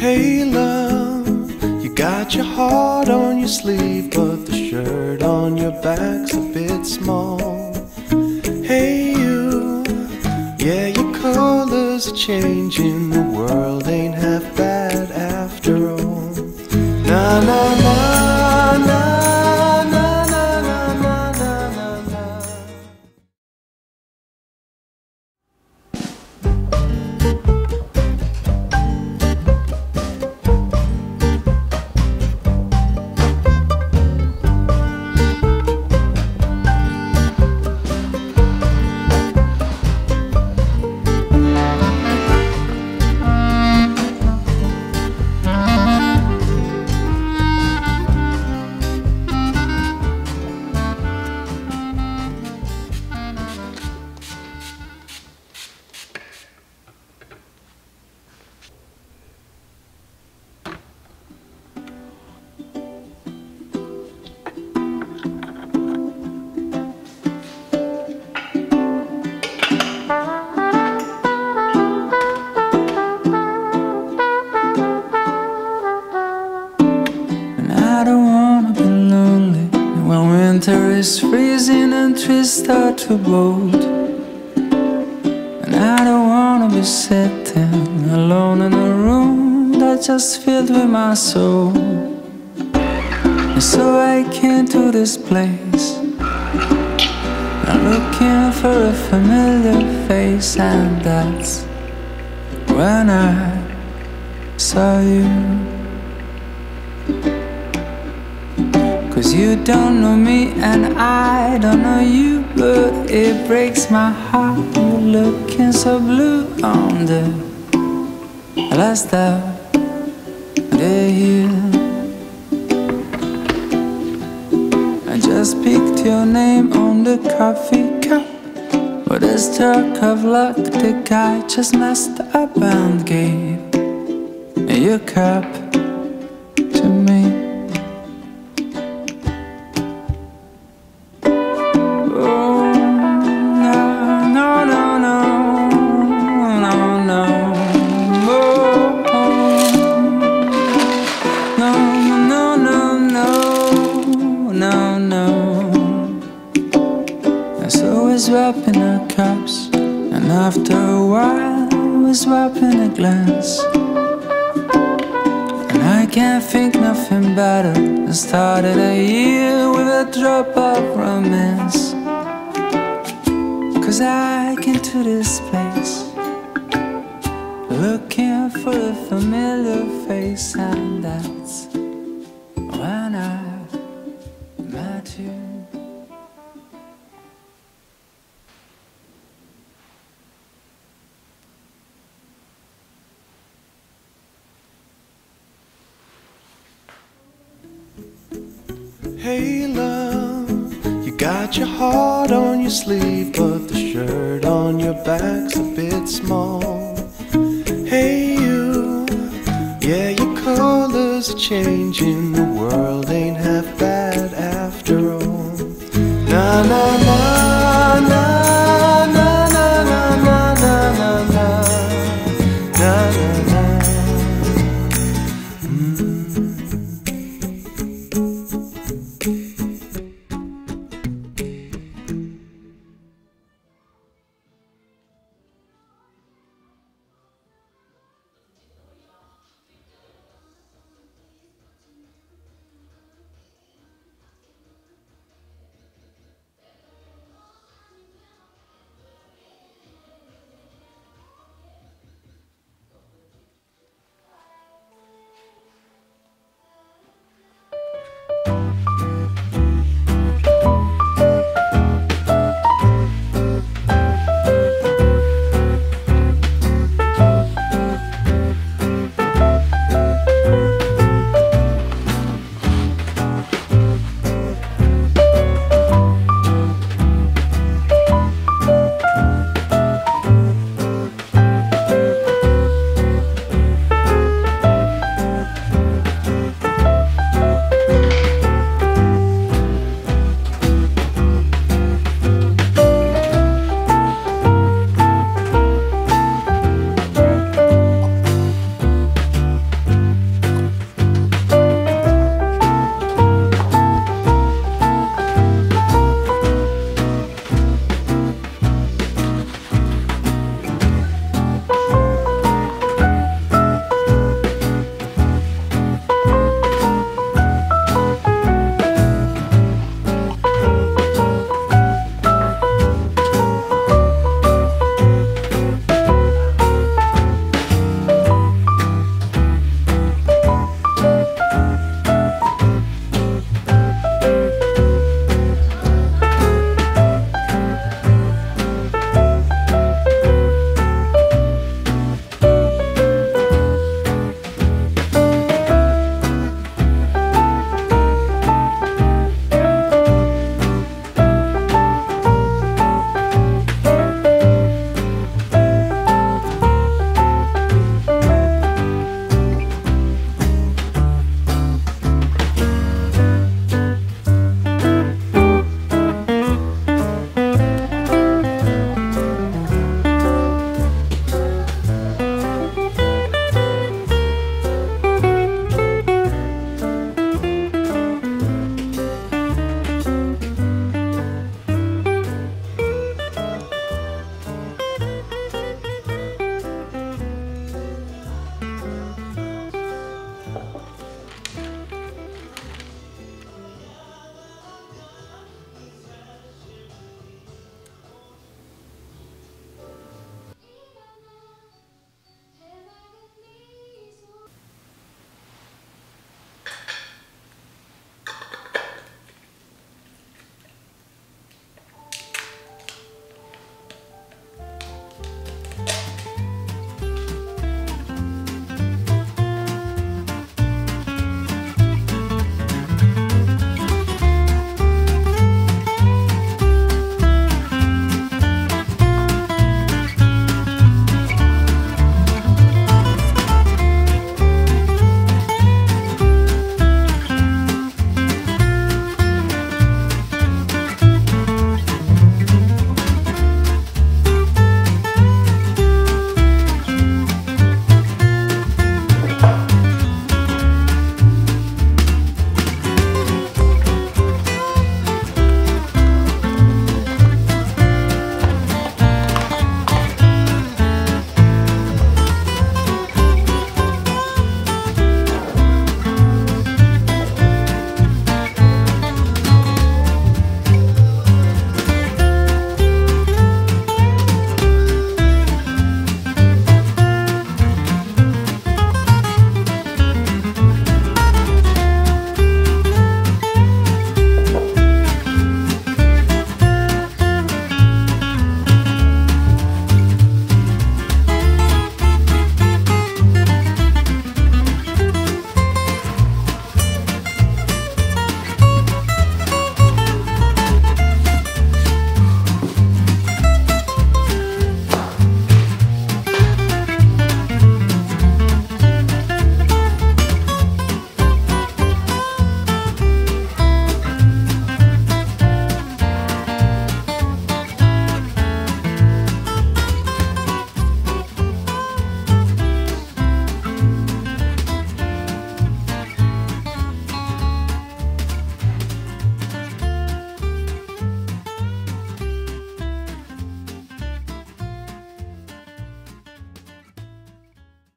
Hey love, you got your heart on your sleeve, but the shirt on your back's a bit small. Hey you, yeah your colors are changing, the world ain't half bad after all. Na na is freezing and trees start to bolt. And I don't wanna be sitting alone in a room that's just filled with my soul. And so I came to this place. I'm looking for a familiar face, and that's when I saw you. Cause you don't know me and I don't know you But it breaks my heart You're looking so blue on the last the year I just picked your name on the coffee cup. But a stroke of luck The guy just messed up and gave your cup think nothing better than started a year with a drop of romance. Cause I came to this place looking for a familiar face, and that's when I Hey love, you got your heart on your sleeve, but the shirt on your back's a bit small. Hey you, yeah your colors are changing, the world ain't half bad after all. Na na